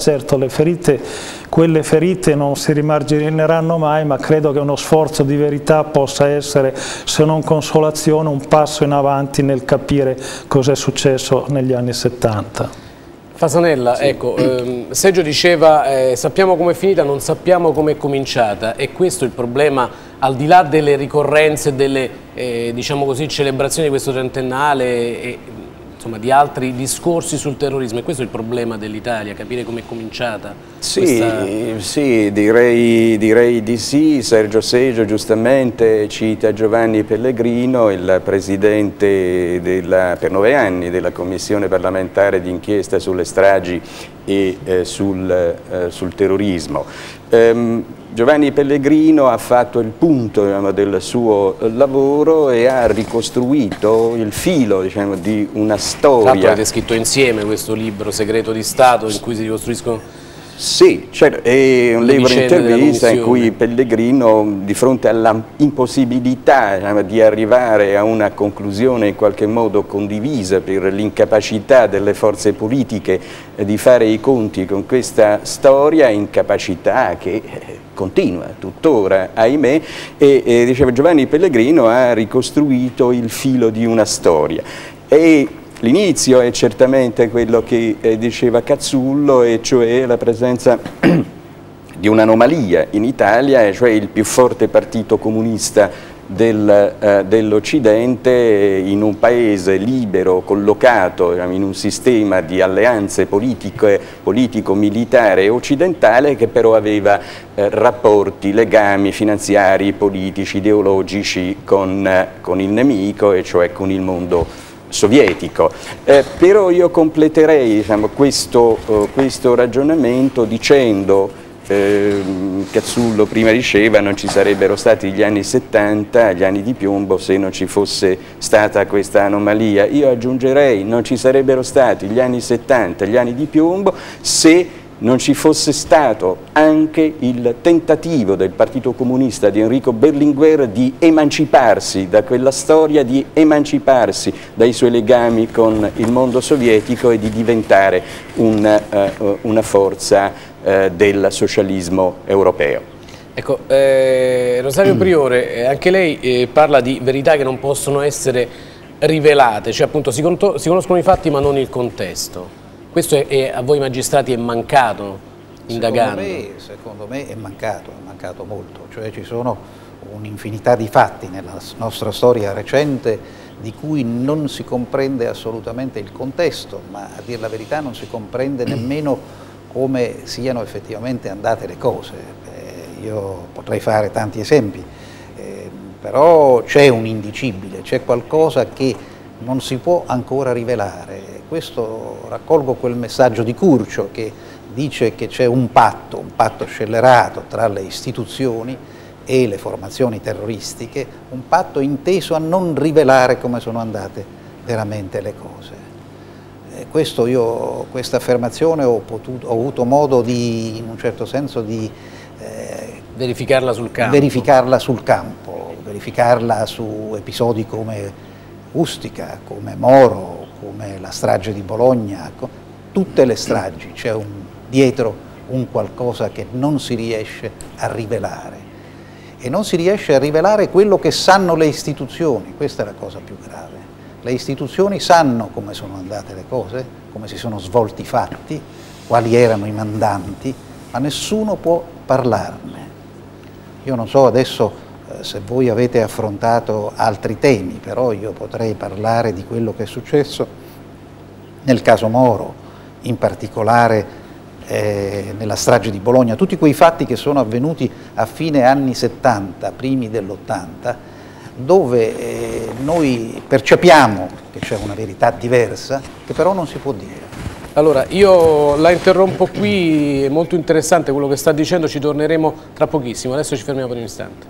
Certo, le ferite, quelle ferite non si rimargineranno mai, ma credo che uno sforzo di verità possa essere, se non consolazione, un passo in avanti nel capire cosa è successo negli anni 70. Fasanella, sì. ecco, ehm, Sergio diceva eh, sappiamo com'è finita, non sappiamo com'è cominciata e questo è il problema al di là delle ricorrenze, delle eh, diciamo così, celebrazioni di questo trentennale e, insomma, di altri discorsi sul terrorismo e questo è il problema dell'Italia, capire come è cominciata sì, questa... sì direi, direi, di sì, Sergio Seggio giustamente cita Giovanni Pellegrino, il presidente della, per nove anni della Commissione parlamentare d'inchiesta sulle stragi e eh, sul, eh, sul, terrorismo. Um, Giovanni Pellegrino ha fatto il punto diciamo, del suo lavoro e ha ricostruito il filo diciamo, di una storia. Tra l'altro avete scritto insieme questo libro, Segreto di Stato, in cui si ricostruiscono sì, certo, è un libro intervista in cui Pellegrino, di fronte all'impossibilità diciamo, di arrivare a una conclusione in qualche modo condivisa per l'incapacità delle forze politiche eh, di fare i conti con questa storia, incapacità che eh, continua tuttora, ahimè, e, e diceva, Giovanni Pellegrino ha ricostruito il filo di una storia. E L'inizio è certamente quello che eh, diceva Cazzullo, e cioè la presenza di un'anomalia in Italia, e cioè il più forte partito comunista del, eh, dell'Occidente in un paese libero, collocato diciamo, in un sistema di alleanze politico-militare occidentale che però aveva eh, rapporti, legami finanziari, politici, ideologici con, eh, con il nemico e cioè con il mondo sovietico. Eh, però io completerei diciamo, questo, uh, questo, ragionamento dicendo, eh, Cazzullo prima diceva non ci sarebbero stati gli anni 70, gli anni di piombo se non ci fosse stata questa anomalia. Io aggiungerei non ci sarebbero stati gli anni 70, gli anni di piombo se non ci fosse stato anche il tentativo del Partito Comunista di Enrico Berlinguer di emanciparsi da quella storia, di emanciparsi dai suoi legami con il mondo sovietico e di diventare una, uh, una forza uh, del socialismo europeo. Ecco, eh, Rosario Priore, eh, anche lei eh, parla di verità che non possono essere rivelate, cioè appunto si, si conoscono i fatti ma non il contesto. Questo è, è, a voi magistrati è mancato indagando? Secondo me, secondo me è mancato, è mancato molto, cioè ci sono un'infinità di fatti nella nostra storia recente di cui non si comprende assolutamente il contesto, ma a dire la verità non si comprende nemmeno come siano effettivamente andate le cose. Eh, io potrei fare tanti esempi, eh, però c'è un indicibile, c'è qualcosa che non si può ancora rivelare questo raccolgo quel messaggio di Curcio che dice che c'è un patto, un patto scellerato tra le istituzioni e le formazioni terroristiche, un patto inteso a non rivelare come sono andate veramente le cose. questo io, questa affermazione ho, potuto, ho, avuto modo di, in un certo senso, di eh, verificarla sul campo. Verificarla sul campo, verificarla su episodi come Ustica, come Moro, come la strage di Bologna, tutte le stragi c'è dietro un qualcosa che non si riesce a rivelare e non si riesce a rivelare quello che sanno le istituzioni, questa è la cosa più grave. Le istituzioni sanno come sono andate le cose, come si sono svolti i fatti, quali erano i mandanti, ma nessuno può parlarne. Io non so adesso se voi avete affrontato altri temi, però io potrei parlare di quello che è successo nel caso Moro, in particolare eh, nella strage di Bologna, tutti quei fatti che sono avvenuti a fine anni 70, primi dell'80, dove eh, noi percepiamo che c'è una verità diversa, che però non si può dire. Allora, io la interrompo qui, è molto interessante quello che sta dicendo, ci torneremo tra pochissimo, adesso ci fermiamo per un istante.